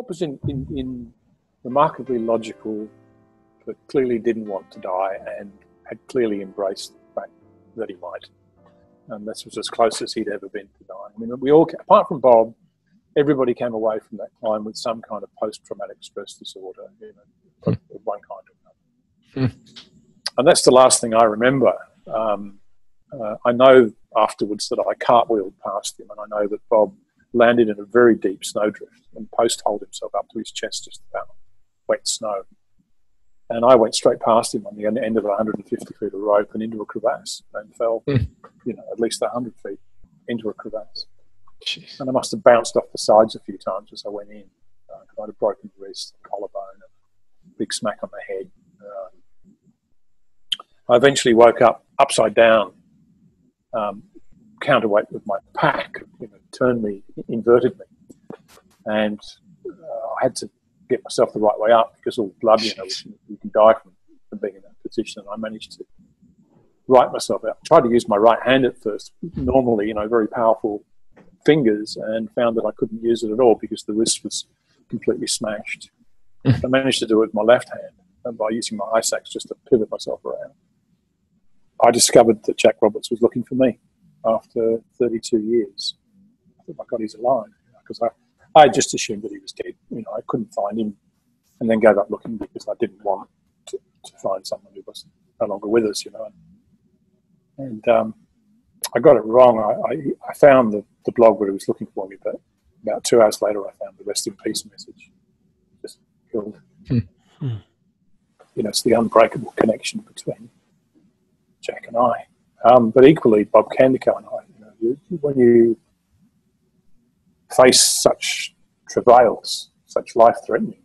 Bob was in, in, in remarkably logical, but clearly didn't want to die and had clearly embraced the fact that he might. And this was as close as he'd ever been to dying. I mean, we all, apart from Bob, everybody came away from that climb with some kind of post-traumatic stress disorder, you know, of one kind or another. Hmm. And that's the last thing I remember. Um, uh, I know afterwards that I cartwheeled past him, and I know that Bob landed in a very deep snowdrift and post-holed himself up to his chest just about wet snow. And I went straight past him on the end of a 150 feet of rope and into a crevasse and fell, mm. you know, at least 100 feet into a crevasse. Jeez. And I must have bounced off the sides a few times as I went in. Uh, I had have broken the wrist, collarbone, a big smack on the head. Um, I eventually woke up upside down, um, counterweight with my pack, you know, turned me, inverted me. And uh, I had to get myself the right way up because all blood, you know, you can die from, from being in that position. And I managed to right myself out. I tried to use my right hand at first, normally, you know, very powerful fingers, and found that I couldn't use it at all because the wrist was completely smashed. I managed to do it with my left hand and by using my ice axe just to pivot myself around. I discovered that Jack Roberts was looking for me after 32 years. I thought, my God, he's alive because I I just assumed that he was dead. You know, I couldn't find him, and then gave up looking because I didn't want to, to find someone who was no longer with us. You know, and um, I got it wrong. I, I, I, found the, the blog where he was looking for me, but about two hours later, I found the rest in peace message. Just killed. Hmm. You know, it's the unbreakable connection between Jack and I. Um, but equally, Bob Kandiko and I. You know, you, when you face such travails, such life threatening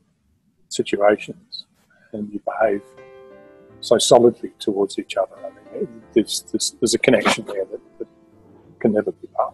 situations, and you behave so solidly towards each other. I mean, there's, there's, there's a connection there that, that can never be part.